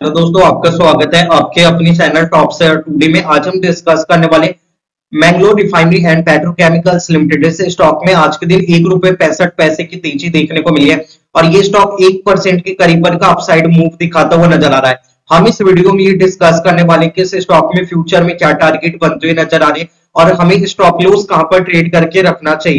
तो दोस्तों, आपका स्वागत है आपके अपनी चैनल टॉप से टूडे में। आज हम डिस्कस करने वाले Mangalore refinery and petrochemicals limited से स्टॉक में आज के दिन एक रुपए पैंसठ पैसे की तेज़ी देखने को मिली है। और ये स्टॉक एक परसेंट के करीबन का अपसाइड मूव दिखाता हुआ नज़र आ रहा है। हम इस वीडियो में ये डिस्कस करने वाले कि इस स्टॉक में फ्यूचर में क्या टारगेट बनते हुए नज़र आ रहे हैं और हमें स्टॉक लॉस कहाँ पर ट्रेड करके रखना चाहिए।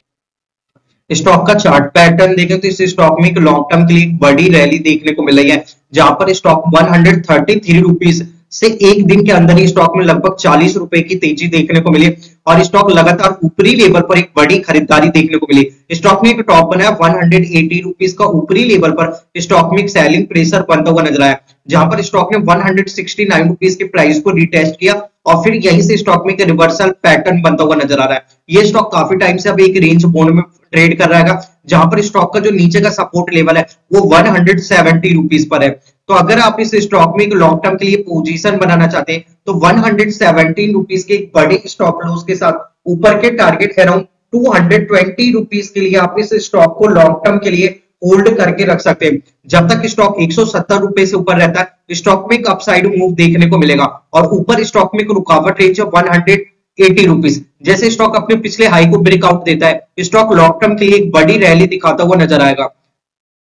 स्टॉक का चार्ट पैटर्न देखें तो इस स्टॉक में एक लॉन्ग टर्म के लिए एक बड़ी रैली देखने को मिल रही है, जहाँ पर stock one hundred thirty three rupees से एक दिन के अंदर ही स्टॉक में लगभग चालीस रुपए की तेज़ी देखने को मिली और स्टॉक लगातार ऊपरी लेवल पर एक बड़ी खरीदारी देखने को मिली स्टॉक में एक टॉप बनाया वन हंड्रेड एटी रुपीज़ का ऊपरी लेवल पर स्टॉक में एक सेलिंग प्रेशर बनता हुआ नज़र आया, जहाँ पर स्टॉक ने one hundred sixty nine rupees के प्राइस को रिटेस्ट किया और फिर यहीं से स्टॉक में एक रिवर्सल पैटर्न बनता हुआ नज़र आ रहा है। ये स्टॉक काफ़ी टाइम से अभी एक रेंज बोन में ट्रेड कर रहा है जहाँ पर स्टॉक का जो नीचे का सपोर्ट लेवल है, वो वन हंड्रेड सेवेंटी रुपीज़ पर है। तो अगर आप इस स्टॉक में एक लॉन्ग टर्म के लिए पोजीशन बनाना चाहते हैं तो वन हंड्रेड सेवेंटीन रुपीज़ के एक बड़े स्टॉप लॉस के साथ ऊपर के target around two hundred twenty rupees के लिए आप इस स्टॉक को लॉन्ग टर्म के लिए होल्ड करके रख सकते हैं। जब तक स्टॉक एक सौ सत्तर रुपए से ऊपर रहता है स्टॉक में एक अपसाइड मूव देखने को मिलेगा। और ऊपर स्टॉक में एक रुकावट range one hundred eighty rupees जैसे स्टॉक अपने पिछले हाई को ब्रेकआउट देता है स्टॉक लॉन्ग टर्म के लिए एक बड़ी रैली दिखाता हुआ नज़र आएगा।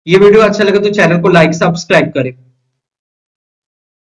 ये वीडियो अच्छा लगे तो चैनल को लाइक सब्सक्राइब करें।